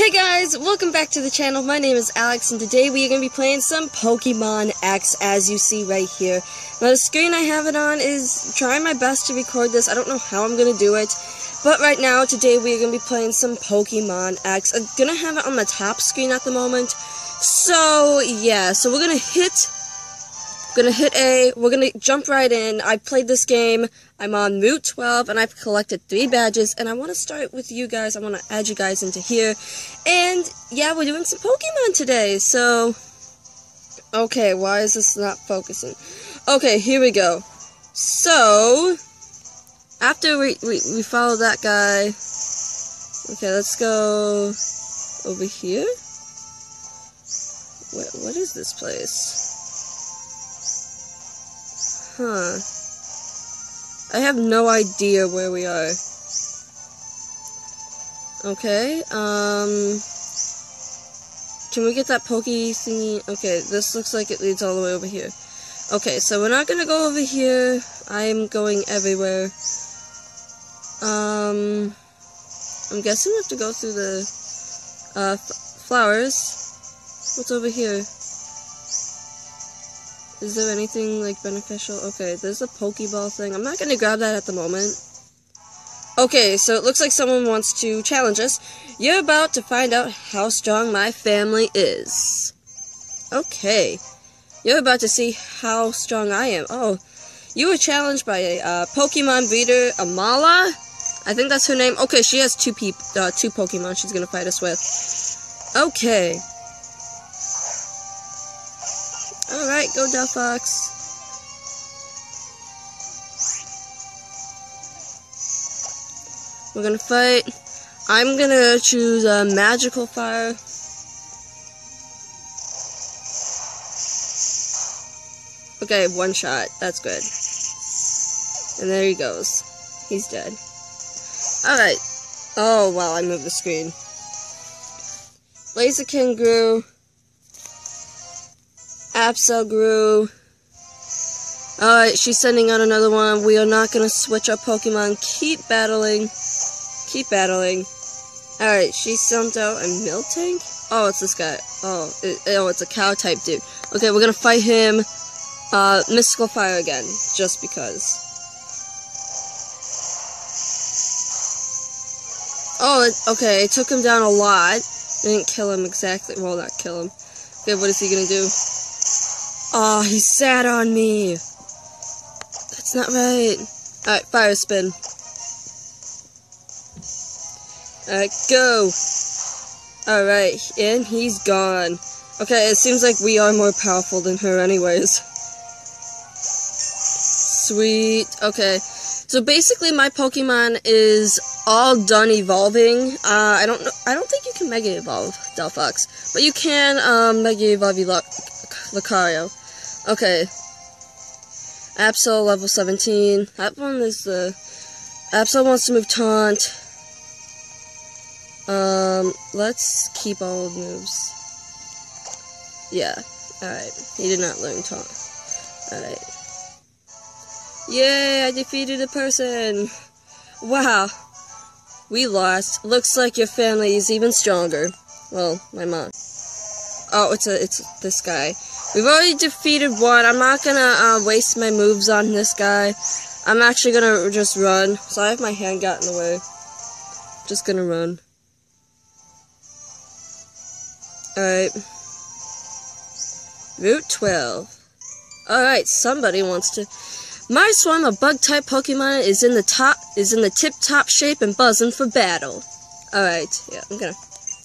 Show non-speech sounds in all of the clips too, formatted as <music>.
Hey guys, welcome back to the channel. My name is Alex, and today we are going to be playing some Pokemon X, as you see right here. Now, the screen I have it on is trying my best to record this. I don't know how I'm going to do it, but right now, today we are going to be playing some Pokemon X. I'm going to have it on the top screen at the moment. So, yeah, so we're going to hit we're gonna hit A, we're gonna jump right in. I played this game, I'm on Route 12, and I've collected three badges, and I wanna start with you guys, I wanna add you guys into here. And, yeah, we're doing some Pokemon today, so... Okay, why is this not focusing? Okay, here we go. So, after we, we, we follow that guy... Okay, let's go over here. What, what is this place? Huh. I have no idea where we are. Okay, um... Can we get that pokey thingy? Okay, this looks like it leads all the way over here. Okay, so we're not gonna go over here. I'm going everywhere. Um... I'm guessing we have to go through the, uh, flowers. What's over here? Is there anything, like, beneficial? Okay, there's a Pokeball thing. I'm not gonna grab that at the moment. Okay, so it looks like someone wants to challenge us. You're about to find out how strong my family is. Okay. You're about to see how strong I am. Oh, you were challenged by a uh, Pokemon breeder, Amala? I think that's her name. Okay, she has two peop uh, two Pokemon she's gonna fight us with. Okay. Alright, go Delphox. We're gonna fight. I'm gonna choose a magical fire. Okay, one shot. That's good. And there he goes. He's dead. Alright. Oh, wow, I moved the screen. Blaziken grew. Absol grew. Alright, she's sending out another one. We are not going to switch our Pokemon. Keep battling. Keep battling. Alright, she sent out a Miltank? Oh, it's this guy. Oh, it, oh, it's a cow type dude. Okay, we're going to fight him. Uh, Mystical Fire again, just because. Oh, it, okay, it took him down a lot. Didn't kill him exactly. Well, not kill him. Okay, what is he gonna do? Oh, he sat on me. That's not right. Alright, fire spin. Alright, go. Alright, and he's gone. Okay, it seems like we are more powerful than her anyways. Sweet. Okay. So basically my Pokemon is all done evolving. Uh, I don't know, I don't think you can Mega Evolve Delphox, but you can um, Mega Evolve Lucario. Okay. Absol level 17. That one is the... Absol wants to move Taunt. Um, let's keep all the moves. Yeah. Alright. He did not learn Taunt. Alright. Yay! I defeated a person! Wow. We lost. Looks like your family is even stronger. Well, my mom. Oh, it's a, it's this guy. We've already defeated one. I'm not gonna uh, waste my moves on this guy. I'm actually gonna just run. So I have my hand got in the way. Just gonna run. Alright. Route 12. Alright, somebody wants to... My swarm of bug-type Pokemon is in the top, is in the tip-top shape and buzzing for battle. Alright, yeah, I'm gonna...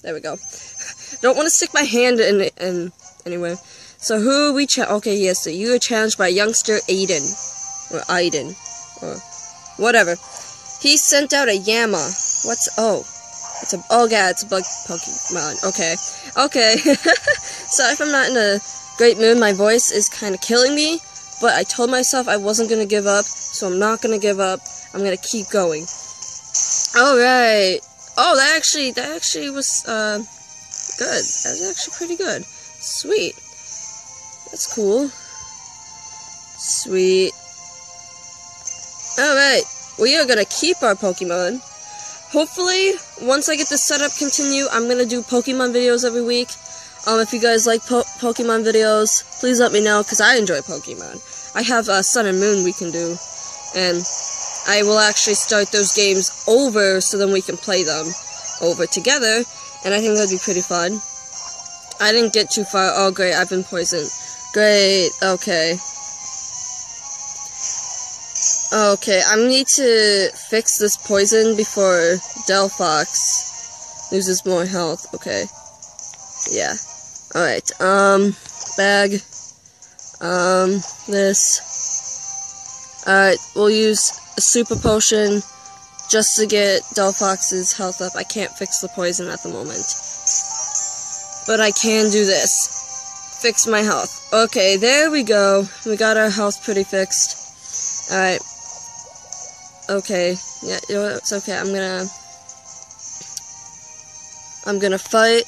There we go. <laughs> Don't want to stick my hand in, in anyway. So who we cha- okay, yes, so you are challenged by youngster Aiden. Or Aiden. Or whatever. He sent out a Yama. What's oh. It's a oh god, it's a bug Pokemon. Okay. Okay. <laughs> Sorry if I'm not in a great mood. My voice is kinda killing me. But I told myself I wasn't gonna give up, so I'm not gonna give up. I'm gonna keep going. Alright. Oh that actually that actually was uh good. That was actually pretty good. Sweet. That's cool. Sweet. Alright, we are gonna keep our Pokemon. hopefully, once I get the setup continue, I'm gonna do Pokemon videos every week. Um, if you guys like po Pokemon videos, please let me know, because I enjoy Pokemon. I have uh, Sun and Moon we can do, and I will actually start those games over so then we can play them over together, and I think that'd be pretty fun. I didn't get too far. Oh, great, I've been poisoned. Great, okay. Okay, I need to fix this poison before Delphox loses more health. Okay. Yeah. Alright, um, bag. Um, this. Alright, we'll use a super potion just to get Delphox's health up. I can't fix the poison at the moment. But I can do this. Fix my health. Okay, there we go. We got our health pretty fixed. Alright. Okay. Yeah, it's okay. I'm gonna... I'm gonna fight.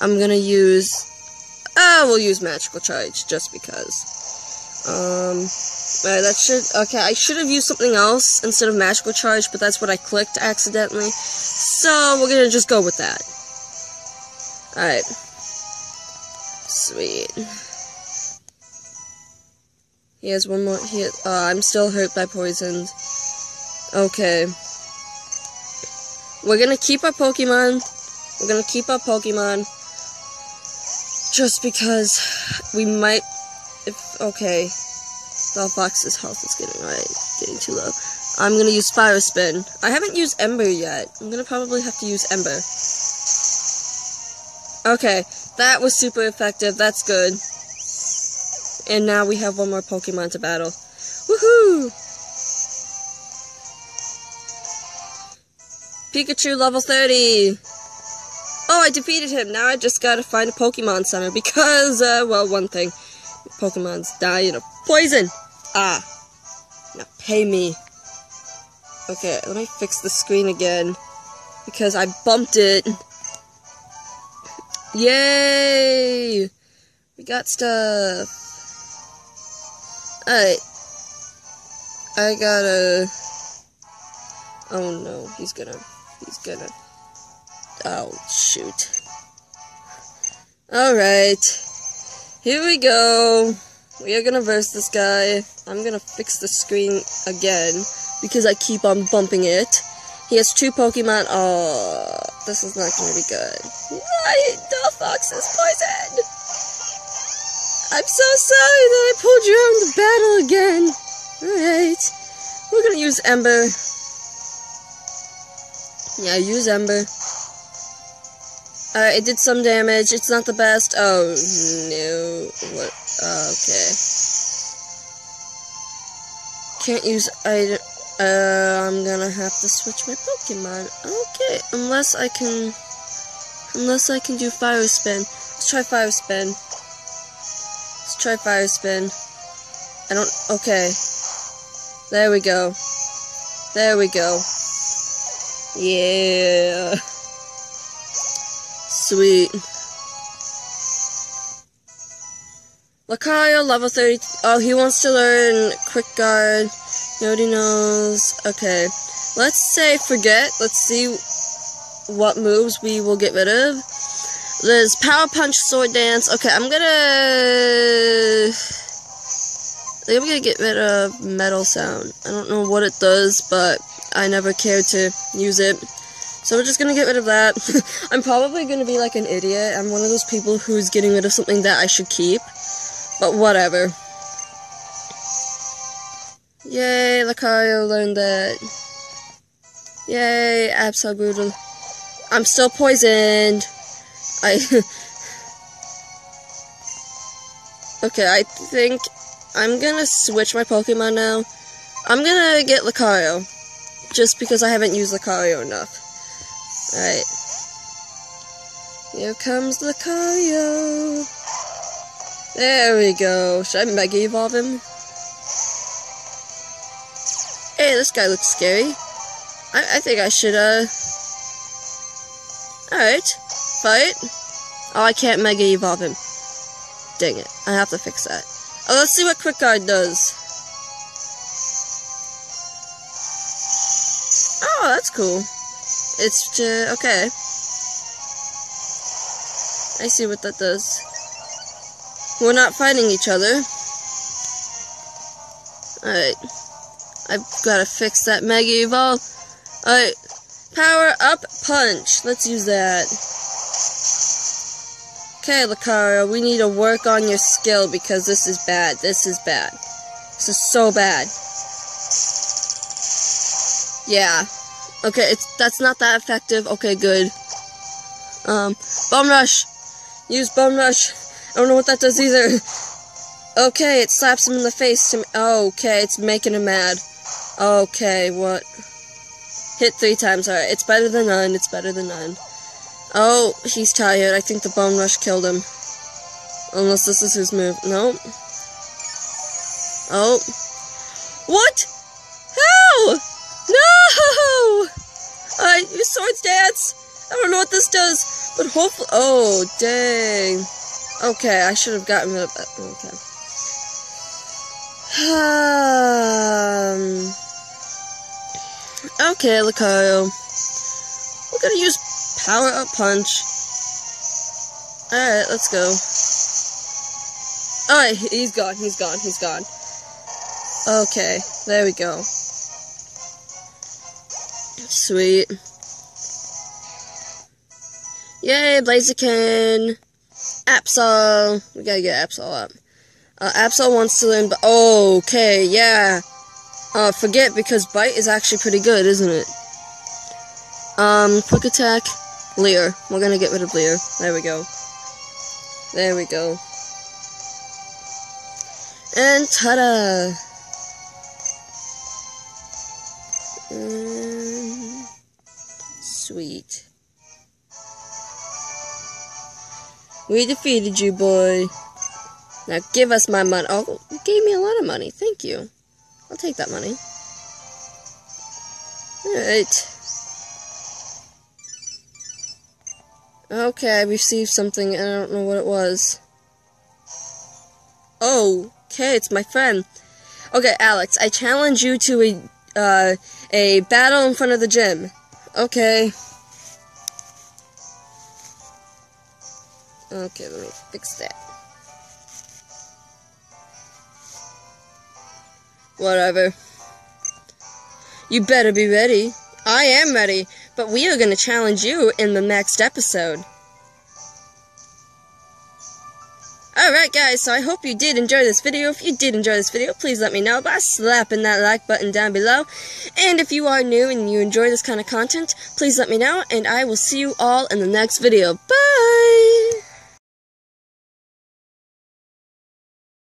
I'm gonna use... Ah, we'll use Magical Charge, just because. Um... Alright, that should... Okay, I should have used something else instead of Magical Charge, but that's what I clicked accidentally. So, we're gonna just go with that. Alright. Sweet. He has one more... He, uh, I'm still hurt by poisons. Okay. We're gonna keep our Pokemon. We're gonna keep our Pokemon. Just because we might... If... Okay. Delphox's health is getting right, getting too low. I'm gonna use Fire Spin. I haven't used Ember yet. I'm gonna probably have to use Ember. Okay, that was super effective. That's good. And now we have one more Pokemon to battle. Woohoo! Pikachu level 30! Oh, I defeated him. Now I just gotta find a Pokemon Center because, uh, well, one thing. Pokemon's dying of poison! Ah. Now pay me. Okay, let me fix the screen again. Because I bumped it. Yay! We got stuff. Alright. I gotta... Oh no, he's gonna... He's gonna... Oh, shoot. Alright. Here we go. We are gonna verse this guy. I'm gonna fix the screen again because I keep on bumping it. He has two Pokemon. Oh, this is not gonna be good. I, fox is poisoned! I'm so sorry that I pulled you out the battle again. Alright. We're gonna use Ember. Yeah, use Ember. Alright, it did some damage. It's not the best. Oh, no. What? okay. Can't use item. Uh, I'm gonna have to switch my Pokemon. Okay, unless I can... Unless I can do Fire Spin. Let's try Fire Spin. Let's try Fire Spin. I don't... Okay. There we go. There we go. Yeah. Sweet. Lucario, level 30. Oh, he wants to learn Quick Guard. Nobody knows. Okay. Let's say forget. Let's see what moves we will get rid of. There's Power Punch, Sword Dance. Okay, I'm gonna... I think I'm gonna get rid of Metal Sound. I don't know what it does, but I never cared to use it. So we're just gonna get rid of that. <laughs> I'm probably gonna be like an idiot. I'm one of those people who's getting rid of something that I should keep. But whatever. Yay, Lucario learned that. Yay, Absolute. I'm still poisoned. I... <laughs> okay, I think I'm gonna switch my Pokemon now. I'm gonna get Lucario. Just because I haven't used Lucario enough. Alright. Here comes Lucario. There we go. Should I Mega Evolve him? Hey, this guy looks scary. I, I think I should, uh... Alright. Fight. Oh, I can't Mega Evolve him. Dang it. I have to fix that. Oh, let's see what Quick Guard does. Oh, that's cool. It's to, okay. I see what that does. We're not fighting each other. Alright. I've gotta fix that Mega Evolve. Alright. Power up punch. Let's use that. Okay, Lucario, we need to work on your skill because this is bad. This is bad. This is so bad. Yeah. Okay, it's that's not that effective. Okay, good. Um, Bone Rush. Use Bone Rush. I don't know what that does either. <laughs> Okay, it slaps him in the face to me. Okay, it's making him mad. Okay, what? Hit three times. Alright, it's better than none. It's better than none. Oh, he's tired. I think the Bone Rush killed him. Unless this is his move. Nope. Oh. What? How? No! Alright, use Swords Dance. I don't know what this does, but hopefully. Oh, dang. Okay, I should have gotten rid of that. Okay. Um. Okay, Lucario. We're gonna use Power Up Punch. Alright, let's go. Alright, he's gone, he's gone, he's gone. Okay, there we go. Sweet. Yay, Blaziken! Absol! We gotta get Absol up. Uh, Absol wants to learn, but okay, yeah. Uh, forget because Bite is actually pretty good, isn't it? Um, Quick Attack, Leer. We're gonna get rid of Leer. There we go. There we go. And ta-da! Sweet. We defeated you, boy. Now give us my money. Oh, you gave me a lot of money. Thank you. I'll take that money. Alright. Okay, I received something and I don't know what it was. Oh, okay, it's my friend. Okay, Alex, I challenge you to a uh, a battle in front of the gym. Okay. Okay, let me fix that. Whatever. You better be ready. I am ready, but we are going to challenge you in the next episode. Alright guys, so I hope you did enjoy this video. If you did enjoy this video, please let me know by slapping that like button down below. And if you are new and you enjoy this kind of content, please let me know, and I will see you all in the next video. Bye!